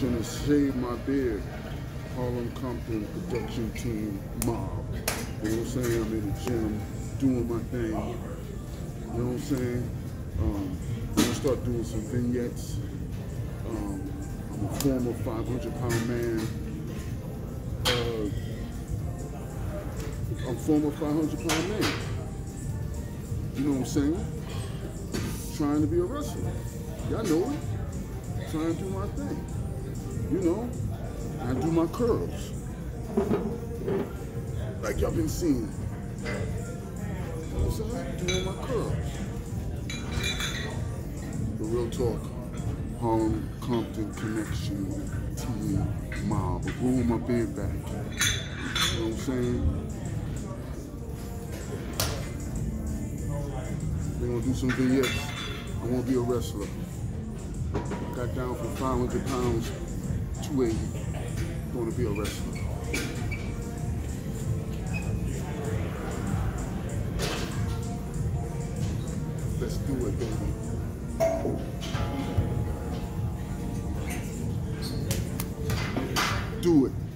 Motion to shave my beard. Harlem Compton production team mob. You know what I'm saying? I'm in the gym doing my thing. You know what I'm saying? Um, I'm gonna start doing some vignettes. Um, I'm a former 500 pound man. Uh, I'm a former 500 pound man. You know what I'm saying? Trying to be a wrestler. Y'all know it. Trying to do my thing. You know, I do my curls. Like y'all been seeing. What I'm? Doing my curls. The real talk. Harlem Compton connection team mob. Growing my beard back. You know what I'm saying? We're gonna do some vignettes. I wanna be a wrestler. Got down for 500 pounds, 280. Gonna be a wrestler. Let's do it, baby. Do it.